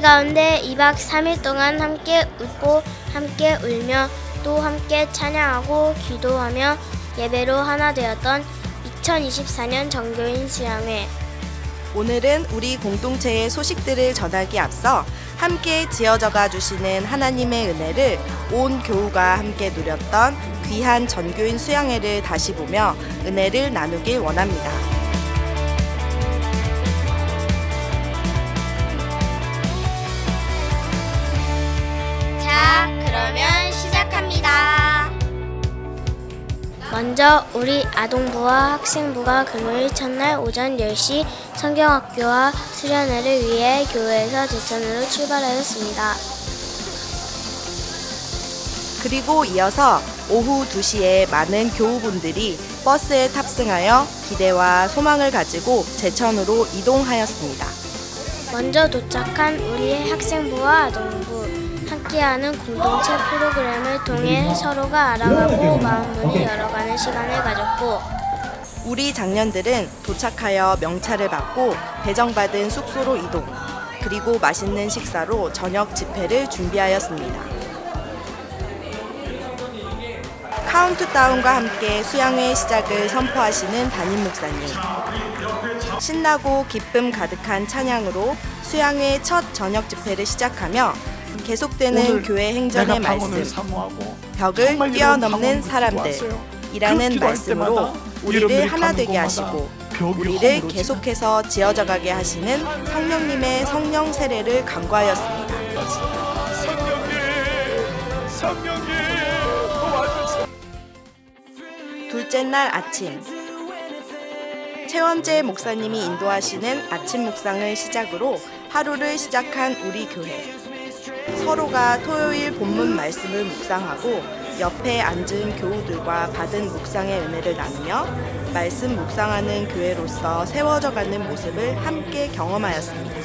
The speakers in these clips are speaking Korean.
가운데 2박 3일 동안 함께 웃고 함께 울며 또 함께 찬양하고 기도하며 예배로 하나 되었던 2024년 정교인 수양회 오늘은 우리 공동체의 소식들을 전하기 앞서 함께 지어져가 주시는 하나님의 은혜를 온 교우가 함께 누렸던 귀한 전교인 수양회를 다시 보며 은혜를 나누길 원합니다. 먼저 우리 아동부와 학생부가 금요일 첫날 오전 10시 성경학교와 수련회를 위해 교회에서 제천으로 출발하였습니다. 그리고 이어서 오후 2시에 많은 교우분들이 버스에 탑승하여 기대와 소망을 가지고 제천으로 이동하였습니다. 먼저 도착한 우리 학생부와 아동부 함께하는 공동체 프로그램을 통해 서로가 알아가고 마음문이 열어가는 시간을 가졌고 우리 장년들은 도착하여 명찰을 받고 배정받은 숙소로 이동, 그리고 맛있는 식사로 저녁 집회를 준비하였습니다. 카운트다운과 함께 수양회 시작을 선포하시는 담임 목사님. 신나고 기쁨 가득한 찬양으로 수양회 첫 저녁 집회를 시작하며 계속되는 교회 행전의 말씀, 벽을 뛰어넘는 사람들, 이라는 말씀으로 우리를 하나 되게 하시고 우리를 계속해서 지어져 가게 하시는 성령님의 성령 세례를 간구하였습니다. 둘째 날 아침 최원재 목사님이 인도하시는 아침 묵상을 시작으로 하루를 시작한 우리 교회. 서로가 토요일 본문 말씀을 묵상하고 옆에 앉은 교우들과 받은 묵상의 은혜를 나누며 말씀 묵상하는 교회로서 세워져가는 모습을 함께 경험하였습니다.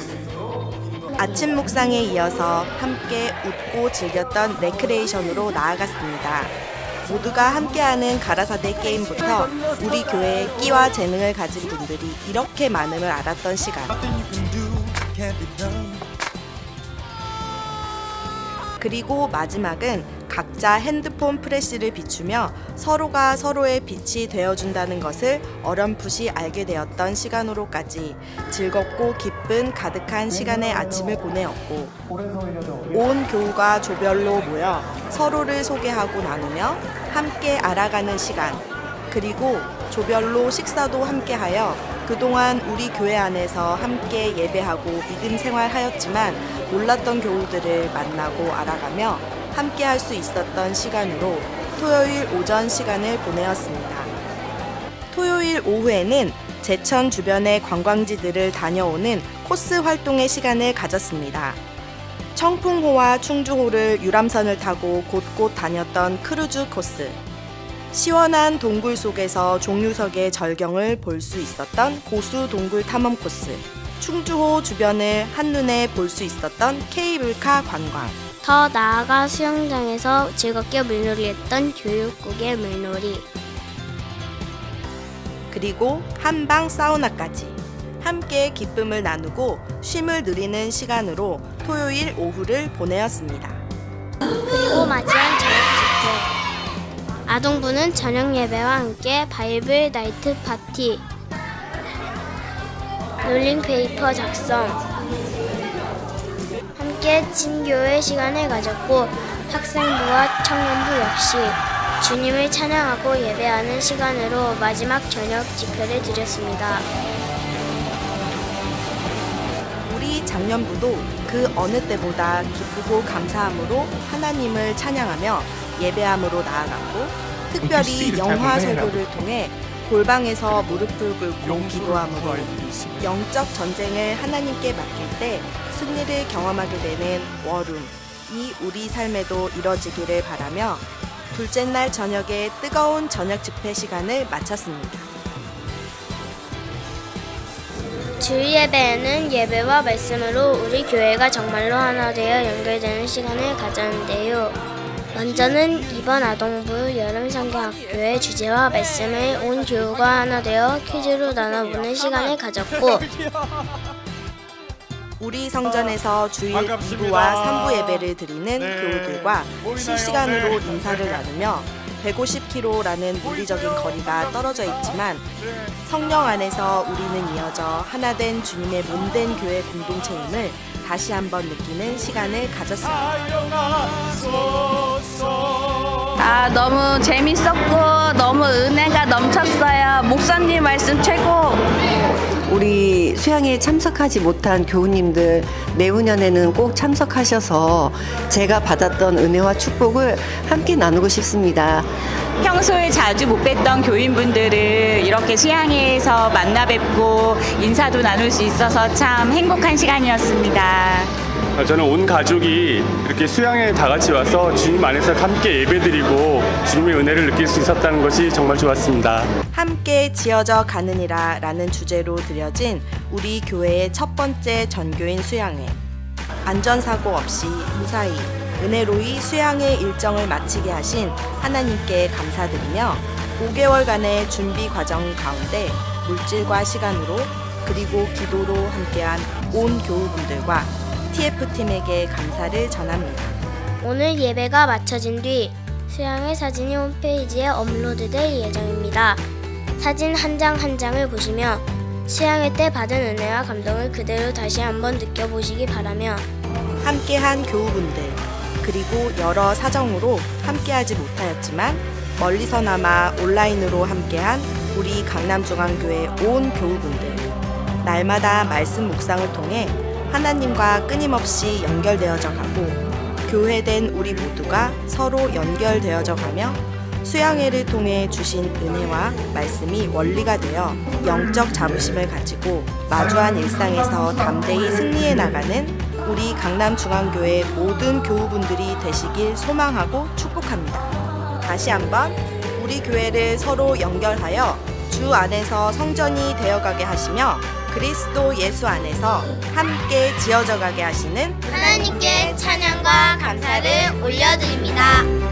아침 묵상에 이어서 함께 웃고 즐겼던 레크레이션으로 나아갔습니다. 모두가 함께하는 가라사대 게임부터 우리 교회에 끼와 재능을 가진 분들이 이렇게 많음을 알았던 시간. 그리고 마지막은 각자 핸드폰 프레시를 비추며 서로가 서로의 빛이 되어준다는 것을 어렴풋이 알게 되었던 시간으로까지 즐겁고 기쁜 가득한 시간의 아침을 보내었고 온 교우가 조별로 모여 서로를 소개하고 나누며 함께 알아가는 시간 그리고 조별로 식사도 함께하여 그동안 우리 교회 안에서 함께 예배하고 믿음 생활하였지만 몰랐던 교우들을 만나고 알아가며 함께 할 수 있었던 시간으로 토요일 오전 시간을 보내었습니다. 토요일 오후에는 제천 주변의 관광지들을 다녀오는 코스 활동의 시간을 가졌습니다. 청풍호와 충주호를 유람선을 타고 곳곳 다녔던 크루즈 코스. 시원한 동굴 속에서 종유석의 절경을 볼 수 있었던 고수 동굴 탐험 코스. 충주호 주변을 한눈에 볼 수 있었던 케이블카 관광. 더 나아가 수영장에서 즐겁게 물놀이했던 교육국의 물놀이 그리고 한방 사우나까지 함께 기쁨을 나누고 쉼을 누리는 시간으로 토요일 오후를 보내었습니다. 그리고 집회 아동부는 저녁 예배와 함께 Bible Night Party 롤링페이퍼 작성 함께 친교회 시간을 가졌고 학생부와 청년부 역시 주님을 찬양하고 예배하는 시간으로 마지막 저녁 집회를 드렸습니다. 우리 장년부도 그 어느 때보다 기쁘고 감사함으로 하나님을 찬양하며 예배함으로 나아갔고 특별히 영화 설교를 통해 골방에서 무릎을 꿇고 기도함으로 영적 전쟁을 하나님께 맡길 때 승리를 경험하게 되는 월움 이 우리 삶에도 이뤄지기를 바라며 둘째 날 저녁에 뜨거운 저녁 집회 시간을 마쳤습니다. 주일 예배에는 예배와 말씀으로 우리 교회가 정말로 하나 되어 연결되는 시간을 가졌는데요. 먼저는 이번 아동부 여름 성경학교의 주제와 말씀을 온 교우가 하나 되어 퀴즈로 나눠보는 시간을 가졌고 우리 성전에서 주일 반갑습니다. 2부와 3부 예배를 드리는 네. 교우들과? 실시간으로 네. 인사를 나누며 150km라는 물리적인 거리가 떨어져 있지만 성령 안에서 우리는 이어져 하나 된 주님의 몸된 교회 공동체임을 다시 한번 느끼는 시간을 가졌습니다. 아, 너무 재밌었고 너무 은혜가 넘쳤어요. 목사님 말씀 최고. 우리 수양에 참석하지 못한 교우님들 내후년에는 꼭 참석하셔서 제가 받았던 은혜와 축복을 함께 나누고 싶습니다. 평소에 자주 못 뵀던 교인분들을 이렇게 수양회에서 만나 뵙고 인사도 나눌 수 있어서 참 행복한 시간이었습니다. 아, 저는 온 가족이 이렇게 수양에 다 같이 와서 주님 안에서 함께 예배드리고 주님의 은혜를 느낄 수 있었다는 것이 정말 좋았습니다. 함께 지어져 가느니라 라는 주제로 드려진 우리 교회의 첫 번째 전교인 수양회. 안전사고 없이 무사히 은혜로이 수양의 일정을 마치게 하신 하나님께 감사드리며 5개월간의 준비 과정 가운데 물질과 시간으로 그리고 기도로 함께한 온 교우분들과 TF팀에게 감사를 전합니다. 오늘 예배가 마쳐진 뒤 수양의 사진이 홈페이지에 업로드될 예정입니다. 사진 한 장 한 장을 보시며 수양회 때 받은 은혜와 감동을 그대로 다시 한번 느껴보시기 바라며 함께한 교우분들 그리고 여러 사정으로 함께하지 못하였지만 멀리서나마 온라인으로 함께한 우리 강남중앙교회 온 교우분들 날마다 말씀 묵상을 통해 하나님과 끊임없이 연결되어져 가고 교회된 우리 모두가 서로 연결되어져 가며 수양회를 통해 주신 은혜와 말씀이 원리가 되어 영적 자부심을 가지고 마주한 일상에서 담대히 승리해 나가는 우리 강남중앙교회 모든 교우분들이 되시길 소망하고 축복합니다. 다시 한번 우리 교회를 서로 연결하여 주 안에서 성전이 되어가게 하시며 그리스도 예수 안에서 함께 지어져 가게 하시는 하나님께 찬양과 감사를 올려드립니다.